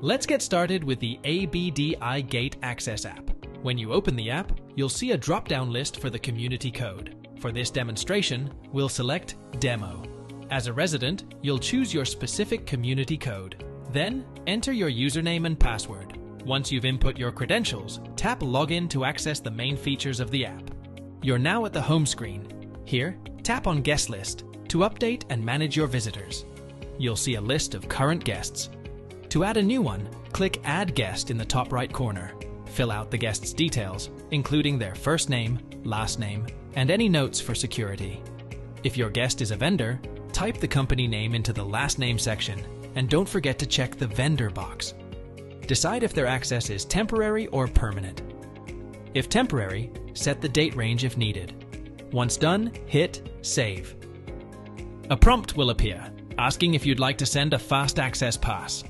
Let's get started with the ABDI Gate Access app. When you open the app, you'll see a drop-down list for the community code. For this demonstration, we'll select Demo. As a resident, you'll choose your specific community code. Then, enter your username and password. Once you've input your credentials, tap Login to access the main features of the app. You're now at the home screen. Here, tap on Guest List to update and manage your visitors. You'll see a list of current guests. To add a new one, click Add Guest in the top right corner. Fill out the guest's details, including their first name, last name, and any notes for security. If your guest is a vendor, type the company name into the last name section, and don't forget to check the vendor box. Decide if their access is temporary or permanent. If temporary, set the date range if needed. Once done, hit Save. A prompt will appear, asking if you'd like to send a fast access pass.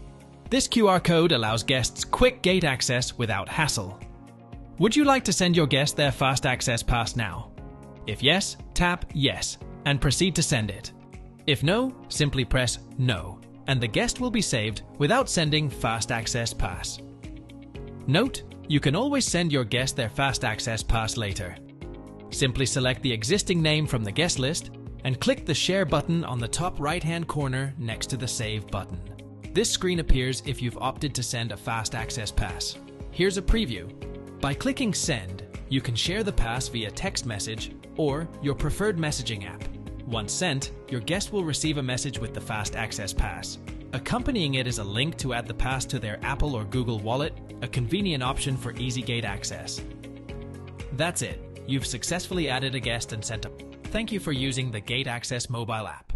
This QR code allows guests quick gate access without hassle. Would you like to send your guest their fast access pass now? If yes, tap Yes and proceed to send it. If no, simply press No, and the guest will be saved without sending fast access pass. Note, you can always send your guest their fast access pass later. Simply select the existing name from the guest list and click the Share button on the top right-hand corner next to the Save button. This screen appears if you've opted to send a fast access pass. Here's a preview. By clicking Send, you can share the pass via text message or your preferred messaging app. Once sent, your guest will receive a message with the fast access pass. Accompanying it is a link to add the pass to their Apple or Google Wallet, a convenient option for easy gate access. That's it. You've successfully added a guest and sent a. Thank you for using the Gate Access mobile app.